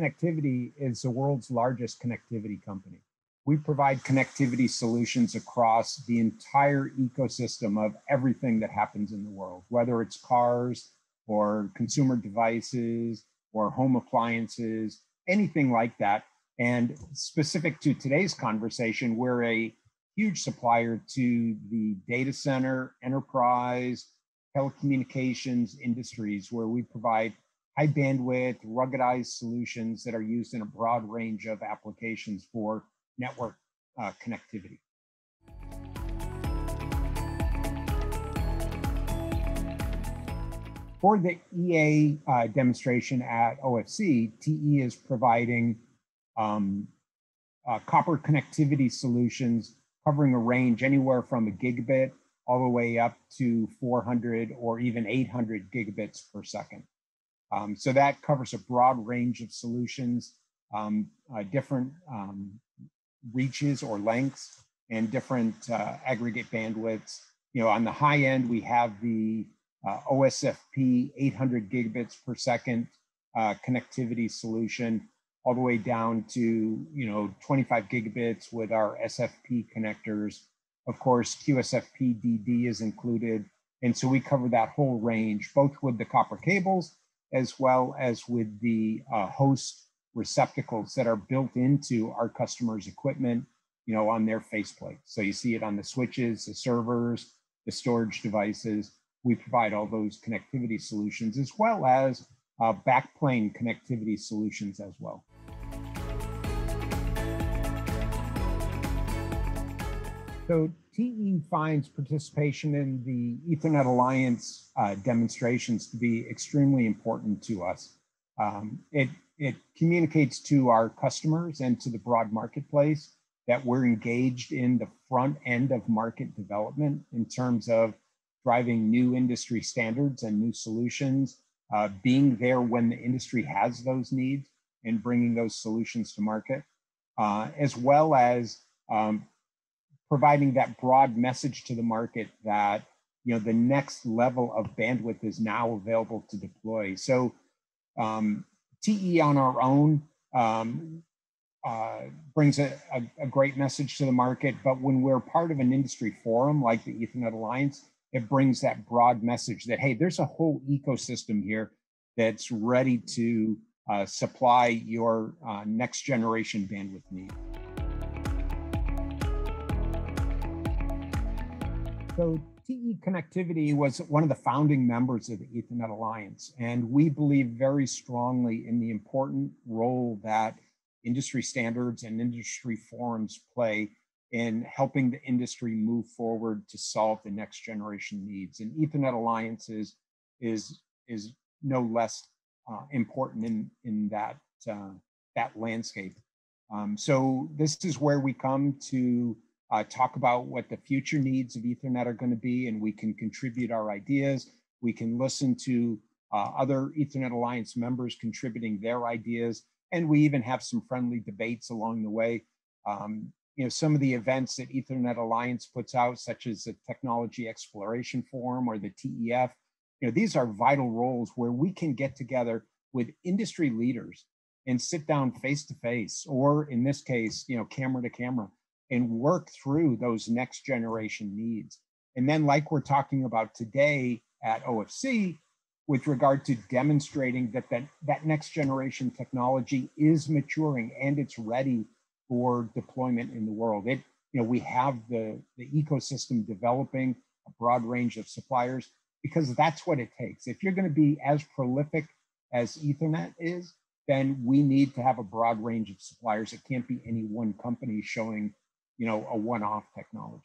Connectivity is the world's largest connectivity company. We provide connectivity solutions across the entire ecosystem of everything that happens in the world, whether it's cars or consumer devices or home appliances, anything like that. And specific to today's conversation, we're a huge supplier to the data center, enterprise, telecommunications industries, where we provide high bandwidth, ruggedized solutions that are used in a broad range of applications for network uh, connectivity. For the EA uh, demonstration at OFC, TE is providing um, uh, copper connectivity solutions covering a range anywhere from a gigabit all the way up to 400 or even 800 gigabits per second. Um, so that covers a broad range of solutions, um, uh, different um, reaches or lengths, and different uh, aggregate bandwidths. You know, on the high end, we have the uh, OSFP 800 gigabits per second uh, connectivity solution, all the way down to you know 25 gigabits with our SFP connectors. Of course, QSFP DD is included, and so we cover that whole range, both with the copper cables as well as with the uh, host receptacles that are built into our customers' equipment, you know, on their faceplate. So you see it on the switches, the servers, the storage devices. We provide all those connectivity solutions as well as uh, backplane connectivity solutions as well. So TE finds participation in the Ethernet Alliance uh, demonstrations to be extremely important to us. Um, it, it communicates to our customers and to the broad marketplace that we're engaged in the front end of market development in terms of driving new industry standards and new solutions, uh, being there when the industry has those needs and bringing those solutions to market, uh, as well as um, providing that broad message to the market that you know the next level of bandwidth is now available to deploy. So um, TE on our own um, uh, brings a, a, a, great message to the market, but when we're part of an industry forum like the Ethernet Alliance, it brings that broad message that hey, there's a whole ecosystem here that's ready to uh, supply your uh, next generation bandwidth need. So TE Connectivity was one of the founding members of the Ethernet Alliance, and we believe very strongly in the important role that industry standards and industry forums play in helping the industry move forward to solve the next generation needs. And Ethernet Alliance is, is, is no less uh, important in, in that, uh, that landscape. Um, so this is where we come to uh, talk about what the future needs of Ethernet are going to be, and we can contribute our ideas. We can listen to uh, other Ethernet Alliance members contributing their ideas, and we even have some friendly debates along the way. Um, you know, some of the events that Ethernet Alliance puts out, such as the Technology Exploration Forum or the TEF, you know, these are vital roles where we can get together with industry leaders and sit down face to face, or in this case, you know, camera to camera, and work through those next generation needs. And then, like we're talking about today at OFC, with regard to demonstrating that that, that next generation technology is maturing and it's ready for deployment in the world. It, you know, we have the, the ecosystem developing a broad range of suppliers because that's what it takes. If you're going to be as prolific as Ethernet is, then we need to have a broad range of suppliers. It can't be any one company showing you know, a one-off technology.